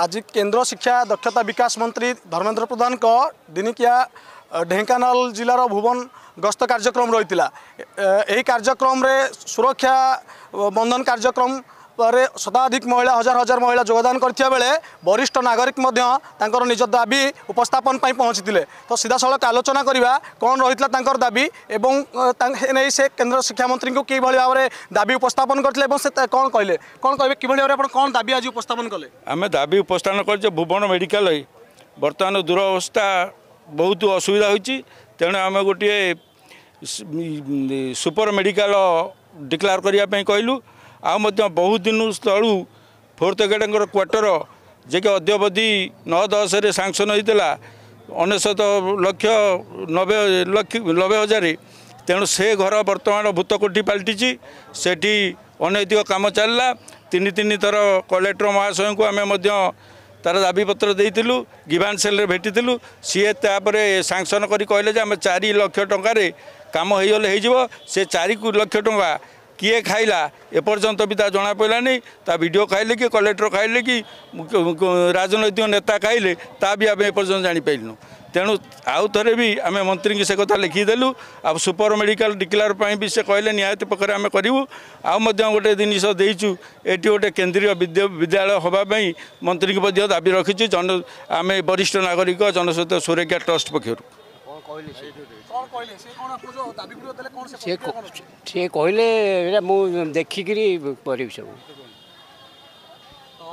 आज केन्द्र शिक्षा दक्षता विकास मंत्री धर्मेन्द्र प्रधान दिनिकिया ढेकाना जिलार भुवन गस्त कार्यक्रम रही कार्यक्रम सुरक्षा बंधन कार्यक्रम କାର୍ଯ୍ୟକ୍ରମରେ ଶତାଧିକ ମହିଳା ହଜାର ହଜାର ମହିଳା ଯୋଗଦାନ କରିଥିବା ବେଳେ ବରିଷ୍ଠ ନାଗରିକ ମଧ୍ୟ ତାଙ୍କର ନିଜ ଦାବି ଉପସ୍ଥାପନ ପାଇଁ ପହଞ୍ଚିଥିଲେ। ତ ସିଧାସଳଖ ଆଲୋଚନା କରିବା କ'ଣ ରହିଥିଲା ତାଙ୍କର ଦାବି ଏବଂ ଏ ନେଇ ସେ କେନ୍ଦ୍ର ଶିକ୍ଷାମନ୍ତ୍ରୀଙ୍କୁ କିଭଳି ଭାବରେ ଦାବି ଉପସ୍ଥାପନ କରିଥିଲେ ଏବଂ ସେ କ'ଣ କହିଲେ? କ'ଣ କହିବେ? କିଭଳି ଭାବରେ ଆପଣ କ'ଣ ଦାବି ଆଜି ଉପସ୍ଥାପନ କଲେ? ଆମେ ଦାବି ଉପସ୍ଥାପନ କରିଛେ ଭୁବନ ମେଡ଼ିକାଲ ବର୍ତ୍ତମାନ ଦୂରାବସ୍ଥା ବହୁତ ଅସୁବିଧା ହୋଇଛି। ତେଣୁ ଆମେ ଗୋଟିଏ ସୁପର ମେଡ଼ିକାଲ ଡିକ୍ଲାର କରିବା ପାଇଁ କହିଲୁ। ଆଉ ମଧ୍ୟ ବହୁତ ଦିନ ତଳୁ ଫୋର୍ଥ ଗ୍ରେଡ଼ଙ୍କର କ୍ୱାର୍ଟର ଯିଏକି ଅଦ୍ୟବଧି ନଅ ଦଶରେ ସାଙ୍କସନ୍ ହୋଇଥିଲା ଅନେଶତ ଲକ୍ଷ ନବେ ଲକ୍ଷ ନବେ ହଜାର। ତେଣୁ ସେ ଘର ବର୍ତ୍ତମାନ ଭୂତକୋଠି ପାଲଟିଛି ସେଠି ଅନୈତିକ କାମ ଚାଲିଲା। ତିନି ତିନି ଥର କଲେକ୍ଟର ମହାଶୟଙ୍କୁ ଆମେ ମଧ୍ୟ ତାର ଦାବିପତ୍ର ଦେଇଥିଲୁ ଗିଭାନ୍ ସେଲ୍ରେ ଭେଟିଥିଲୁ। ସିଏ ତାପରେ ସାଙ୍କସନ୍ କରି କହିଲେ ଯେ ଆମେ ଚାରି ଲକ୍ଷ ଟଙ୍କାରେ କାମ ହେଇଗଲେ ହେଇଯିବ। ସେ ଚାରି ଲକ୍ଷ ଟଙ୍କା କିଏ ଖାଇଲା? ଏପର୍ଯ୍ୟନ୍ତ ବି ତା ଜଣାପଡ଼ିଲାନି ତା ଭିଡ଼ିଓ ଖାଇଲେ କି କଲେକ୍ଟର ଖାଇଲେ କି ରାଜନୈତିକ ନେତା ଖାଇଲେ ତା ବି ଆମେ ଏପର୍ଯ୍ୟନ୍ତ ଜାଣିପାରିଲୁନୁ ତେଣୁ ଆଉ ଥରେ ବି ଆମେ ମନ୍ତ୍ରୀଙ୍କୁ ସେ କଥା ଲେଖିଦେଲୁ। ଆଉ ସୁପର ମେଡ଼ିକାଲ ଡିକ୍ଲାର ପାଇଁ ବି ସେ କହିଲେ ନିହାତି ପ୍ରକାର ଆମେ କରିବୁ। ଆଉ ମଧ୍ୟ ଗୋଟେ ଜିନିଷ ଦେଇଛୁ ଏଠି ଗୋଟେ କେନ୍ଦ୍ରୀୟ ବିଦ୍ୟାଳୟ ହେବା ପାଇଁ ମନ୍ତ୍ରୀଙ୍କୁ ମଧ୍ୟ ଦାବି ରଖିଛୁ। ଜନ ଆମେ ବରିଷ୍ଠ ନାଗରିକ ଜନସ୍ୱାସ୍ଥ୍ୟ ସୁରକ୍ଷା ଟ୍ରଷ୍ଟ ପକ୍ଷରୁ। ସେ କହିଲେ ଏଇଟା ମୁଁ ଦେଖିକିରି କରିବି ସବୁ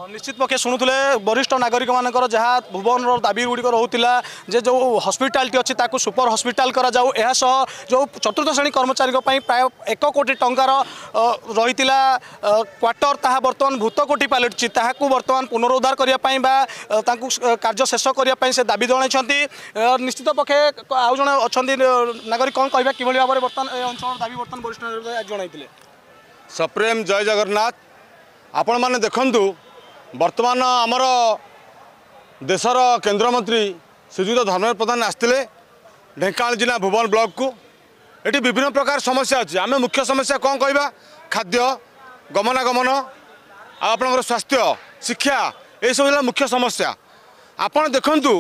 নিশ্চিত পক্ষে শুণুলে বরিষ্ঠ নাগরিক মানকর যা ভুবনর দাবি গুড়ি রহুলা যে যে হসপিটালটি অছি তাকে সুপর হসপিটাল করা যাও এসহ যে চতুর্থ শ্রেণি কর্মচারী প্রায় এক কোটি টঙ্কার রহিলা কোয়ার্টর তাহা বর্তমান ভূতকোটি পালটিছি তাহাকু বর্তমান পুনরুদ্ধার করা বা তাঁকু কার্য শেষ করা সে দাবি জনাইছেন নিশ্চিত পক্ষে আউ জন অনেক নাগরিক কম কহা কীভাবে ভাবে বর্তমান এই অঞ্চলের দাবি বর্তমান বরিষ্ঠ জনাইলে সপ্রেম জয় জগন্নাথ আপনার দেখুন ବର୍ତ୍ତମାନ ଆମର ଦେଶର କେନ୍ଦ୍ରମନ୍ତ୍ରୀ ଶ୍ରୀଯୁକ୍ତ ଧର୍ମେନ୍ଦ୍ର ପ୍ରଧାନ ଆସିଥିଲେ ଢେଙ୍କାନାଳ ଜିଲ୍ଲା ଭୁବନ ବ୍ଲକକୁ ଏଠି ବିଭିନ୍ନ ପ୍ରକାର ସମସ୍ୟା ଅଛି ଆମେ ମୁଖ୍ୟ ସମସ୍ୟା କ'ଣ କହିବା ଖାଦ୍ୟ ଗମନାଗମନ ଆଉ ଆପଣଙ୍କର ସ୍ୱାସ୍ଥ୍ୟ ଶିକ୍ଷା ଏସବୁ ହେଲା ମୁଖ୍ୟ ସମସ୍ୟା। ଆପଣ ଦେଖନ୍ତୁ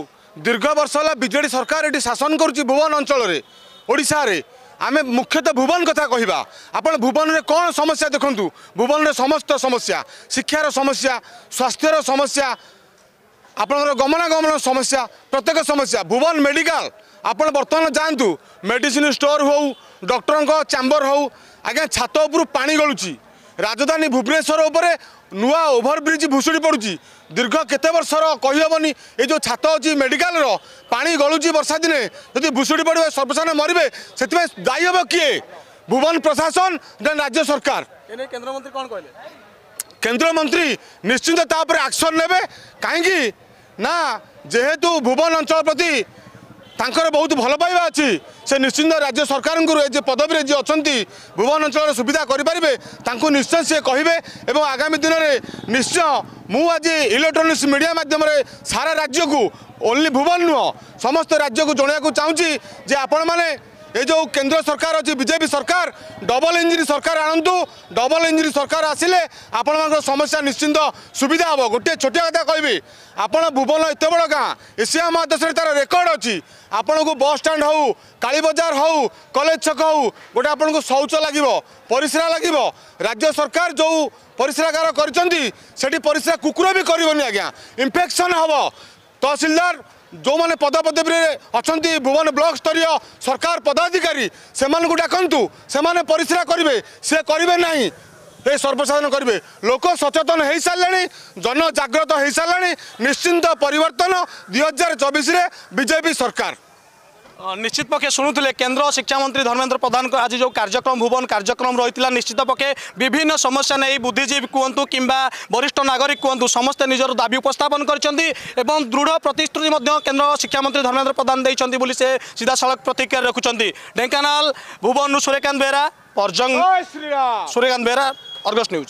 ଦୀର୍ଘ ବର୍ଷ ହେଲା ବିଜେଡ଼ି ସରକାର ଏଠି ଶାସନ କରୁଛି ଭୁବନ ଅଞ୍ଚଳରେ ଓଡ଼ିଶାରେ। ଆମେ ମୁଖ୍ୟତଃ ଭୁବନ କଥା କହିବା। ଆପଣ ଭୁବନରେ କ'ଣ ସମସ୍ୟା ଦେଖନ୍ତୁ? ଭୁବନରେ ସମସ୍ତ ସମସ୍ୟା। ଶିକ୍ଷାର ସମସ୍ୟା ସ୍ୱାସ୍ଥ୍ୟର ସମସ୍ୟା ଆପଣଙ୍କର ଗମନାଗମନ ସମସ୍ୟା ପ୍ରତ୍ୟେକ ସମସ୍ୟା। ଭୁବନ ମେଡ଼ିକାଲ ଆପଣ ବର୍ତ୍ତମାନ ଯାଆନ୍ତୁ। ମେଡ଼ିସିନ ଷ୍ଟୋର ହେଉ ଡକ୍ଟରଙ୍କ ଚାମ୍ବର ହେଉ ଆଜ୍ଞା ଛାତ ଉପରୁ ପାଣି ଗଳୁଛି। ରାଜଧାନୀ ଭୁବନେଶ୍ୱର ଉପରେ ନୂଆ ଓଭରବ୍ରିଜ୍ ଭୁଷୁଡ଼ି ପଡ଼ୁଛି। ଦୀର୍ଘ କେତେ ବର୍ଷର କହିହେବନି ଏ ଯେଉଁ ଛାତ ଅଛି ମେଡ଼ିକାଲର ପାଣି ଗଳୁଛି ବର୍ଷା ଦିନେ ଯଦି ଭୁଷୁଡ଼ି ପଡ଼ିବେ ସର୍ବସାଧାରଣ ମରିବେ ସେଥିପାଇଁ ଦାୟୀ ହେବ କିଏ? ଭୁବନ ପ୍ରଶାସନ ନା ରାଜ୍ୟ ସରକାର? କେନ୍ଦ୍ରମନ୍ତ୍ରୀ କ'ଣ କହିଲେ? କେନ୍ଦ୍ରମନ୍ତ୍ରୀ ନିଶ୍ଚିନ୍ତ ତା ଉପରେ ଆକ୍ସନ୍ ନେବେ। କାହିଁକି? ନା ଯେହେତୁ ଭୁବନ ଅଞ୍ଚଳ ପ୍ରତି ତାଙ୍କର ବହୁତ ଭଲ ପାଇବା ଅଛି। ସେ ନିଶ୍ଚିନ୍ତ ରାଜ୍ୟ ସରକାରଙ୍କୁ ଏ ଯେ ପଦବୀରେ ଯିଏ ଅଛନ୍ତି ଭୁବନ ଅଞ୍ଚଳର ସୁବିଧା କରିପାରିବେ ତାଙ୍କୁ ନିଶ୍ଚୟ ସିଏ କହିବେ ଏବଂ ଆଗାମୀ ଦିନରେ ନିଶ୍ଚୟ ମୁଁ ଆଜି ଇଲେକ୍ଟ୍ରୋନିକ୍ସ ମିଡ଼ିଆ ମାଧ୍ୟମରେ ସାରା ରାଜ୍ୟକୁ ଓନ୍ଲି ଭୁବନ ନୁହଁ ସମସ୍ତ ରାଜ୍ୟକୁ ଜଣାଇବାକୁ ଚାହୁଁଛି ଯେ ଆପଣମାନେ ଏ ଯେଉଁ କେନ୍ଦ୍ର ସରକାର ଅଛି ବିଜେପି ସରକାର ଡବଲ ଇଞ୍ଜିନ୍ ସରକାର ଆଣନ୍ତୁ ଡବଲ ଇଞ୍ଜିନ୍ ସରକାର ଆସିଲେ ଆପଣଙ୍କର ସମସ୍ୟା ନିଶ୍ଚିନ୍ତ ସୁବିଧା ହେବ। ଗୋଟିଏ ଛୋଟିଆ କଥା କହିବି ଆପଣ ଭୁବନ ଏତେ ବଡ଼ ଗାଁ ଏସିଆ ମହାଦେଶରେ ତା'ର ରେକର୍ଡ଼ ଅଛି। ଆପଣଙ୍କୁ ବସ୍ ଷ୍ଟାଣ୍ଡ ହେଉ କାଳୀବଜାର ହେଉ କଲେଜ ଛକ ହେଉ ଗୋଟେ ଆପଣଙ୍କୁ ଶୌଚ ଲାଗିବ ପରିସ୍ରା ଲାଗିବ। ରାଜ୍ୟ ସରକାର ଯେଉଁ ପରିସ୍ରାଗାର କରିଛନ୍ତି ସେଠି ପରିସ୍ରା କୁକୁର ବି କରିବନି ଆଜ୍ଞା। ଇନଫେକ୍ସନ୍ ହେବ। ତହସିଲଦାର ଯେଉଁମାନେ ପଦପଦବୀରେ ଅଛନ୍ତି ଭୁବନ ବ୍ଲକ ସ୍ତରୀୟ ସରକାର ପଦାଧିକାରୀ ସେମାନଙ୍କୁ ଡାକନ୍ତୁ ସେମାନେ ପରିସ୍ରା କରିବେ ସେ କରିବେ ନାହିଁ ଏ ସର୍ବସାଧାରଣ କରିବେ ଲୋକ ସଚେତନ ହେଇସାରିଲେଣି ଜନଜାଗ୍ରତ ହେଇସାରିଲାଣି ନିଶ୍ଚିନ୍ତ ପରିବର୍ତ୍ତନ ଦୁଇ ହଜାର ଚବିଶରେ ବିଜେପି ସରକାର নিশ্চিত পক্ষে শুণুলে কেন্দ্র শিক্ষামন্ত্রী ধর্মেন্দ্র প্রধান আজ যে কার্যক্রম ভুবন কার্যক্রম রয়েছে নিশ্চিত পক্ষে বিভিন্ন সমস্যা নেই বুদ্ধিজীবী কুহতু কিংবা বরিষ্ঠ নাগরিক কুহতু সমস্তে নিজের দাবি উপস্থাপন করেছেন এবং দৃঢ় প্রতিশ্রুতি কেন্দ্র শিক্ষামন্ত্রী ধর্মেন্দ্র প্রধান দিয়েছেন বলে সে সিধাসলখ প্রতিক্রিয়া রাখুন ঢেঙ্কানাল ভুবন সুরেকান্ত বেহরা পর্যং সুরেকান্ত বেহরা অর্গস নিউজ